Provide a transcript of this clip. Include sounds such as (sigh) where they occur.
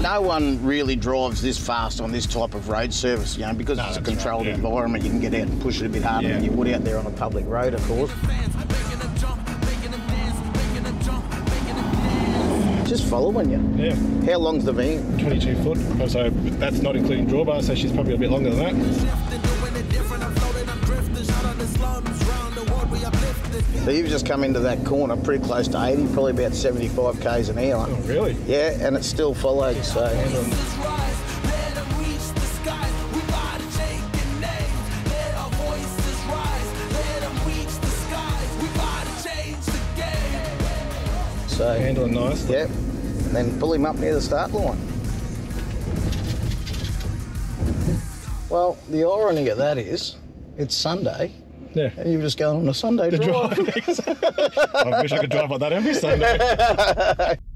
no one really drives this fast on this type of road surface, you know, because No, it's a that's right, controlled yeah. environment. You can get out and push it a bit harder than you would out there on a public road, of course. Just following you. Yeah, How long's the van? 22 foot. So that's not including drawbar, so she's probably a bit longer than that. So you've just come into that corner pretty close to 80, probably about 75 k's an hour. Oh, really? Yeah, and it still followed, so. So, Handling nice. yep. And then pull him up near the start line. Well, the irony of that is, it's Sunday, Yeah. and you're just going on a Sunday drive. (laughs) I wish I could drive like that every Sunday. (laughs)